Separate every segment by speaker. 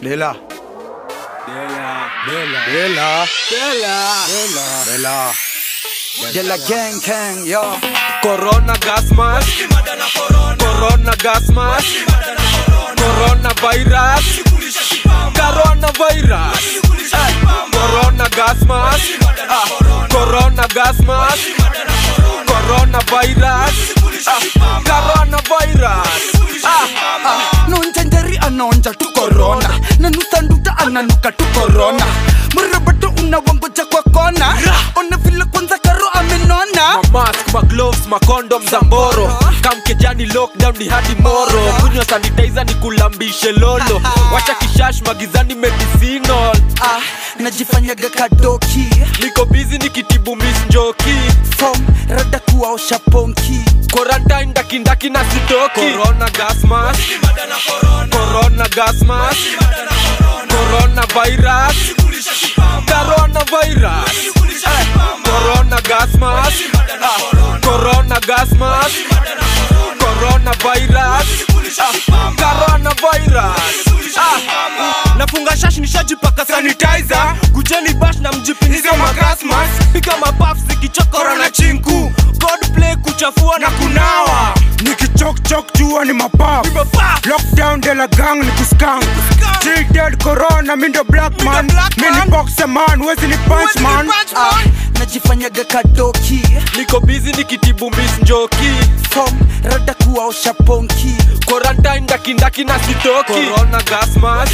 Speaker 1: Dela.
Speaker 2: Dela.
Speaker 1: Dela. Dela.
Speaker 2: Dela.
Speaker 1: Dela. Dela. Dela gang gang yo.
Speaker 2: Corona gas mask. Corona gas mask. Corona virus. Corona virus. Corona gas mask. Ah. Corona gas mask. Corona virus. Ah. Corona virus. Ah.
Speaker 1: Ah, non tenderi a non korona nanusanduta nuka tu korona mrebeto unawangoja kwa kona. Ona vile kwanza karo amenona.
Speaker 2: Mask magloves macondom za mboro. Kamkejani lockdown ni hadi moro. Kunywa sanitizer ni kulambishe lolo. Wacha kishash magizani medicinal.
Speaker 1: Ah, najifanyaga kadoki.
Speaker 2: Niko bizi nikitibu miss njoki.
Speaker 1: Fom rada kuwaosha ponki.
Speaker 2: Quarantine ndakindaki na sitoki. Corona gas mask. Corona gas mask corona virus corona virus corona gas mask. Corona gas mask. Corona virus Ah, corona virus Ah,
Speaker 3: nafunga shash nishajipaka sanitizer. Gujeni bash na mjipinize magasmas pika mapafu zikichokora na chinku. Godplay kuchafua na kunawa
Speaker 4: nikichokchok jua ni
Speaker 3: mapap.
Speaker 4: Lockdown de la gang ni kuskang. Still dead corona mindo black man.
Speaker 3: black man.
Speaker 4: mini boxe man wezi ni punch man.
Speaker 1: ah, najifanyaga kadoki.
Speaker 2: Niko bizi nikitibu miss njoki.
Speaker 1: Fom rada kuwaosha ponki.
Speaker 2: Quarantine ndakindaki na sitoki. Corona gas mask.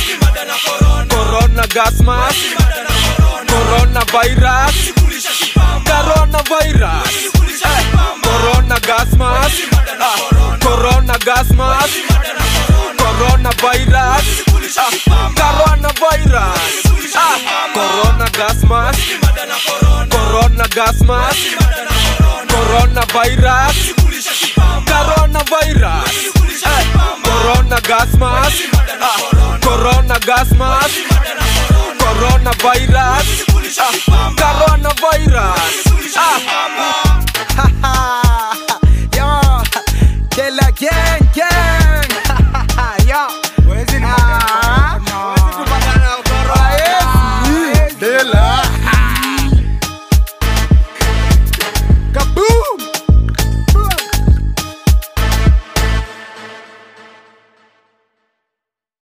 Speaker 2: Corona gas mask. Corona virus. Corona virus Ah, corona virus. Ah, corona gas mask. Corona gas mask. Corona virus. Corona virus. Eh, corona gas mask. Ah, corona gas mask. Corona virus. Ah,